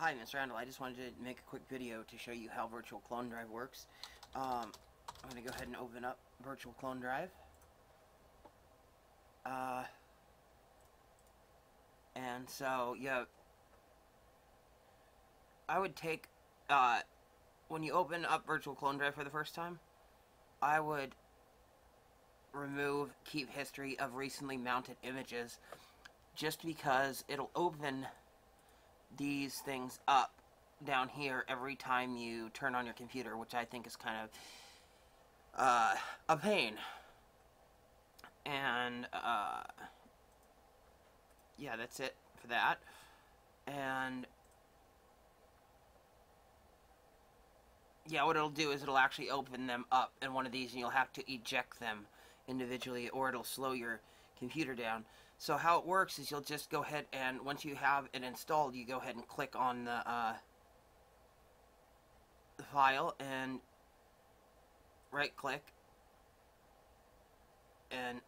Hi, Mr. Randall. I just wanted to make a quick video to show you how Virtual Clone Drive works. Um, I'm going to go ahead and open up Virtual Clone Drive. Uh, and so, yeah, I would take, uh, when you open up Virtual Clone Drive for the first time, I would remove Keep History of Recently Mounted Images just because it'll open these things up down here every time you turn on your computer, which I think is kind of uh, a pain. And, uh, yeah, that's it for that. And, yeah, what it'll do is it'll actually open them up in one of these, and you'll have to eject them individually, or it'll slow your computer down. So how it works is you'll just go ahead and once you have it installed, you go ahead and click on the, uh, the file and right click and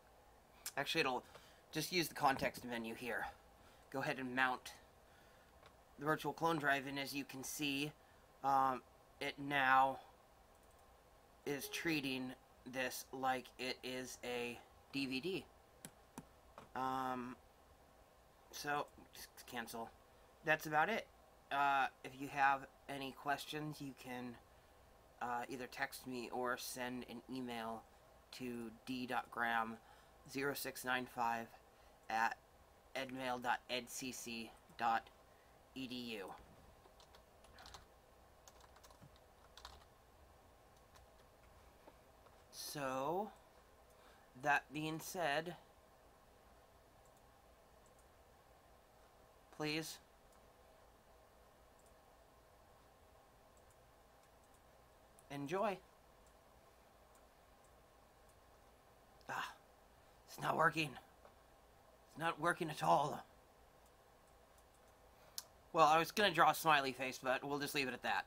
actually it'll just use the context menu here. Go ahead and mount the virtual clone drive and as you can see um, it now is treating this like it is a DVD. Um, so, just cancel. That's about it. Uh, if you have any questions, you can uh, either text me or send an email to d.graham0695 at edmail.edcc.edu. So, that being said, please. Enjoy. Ah, it's not working. It's not working at all. Well, I was going to draw a smiley face, but we'll just leave it at that.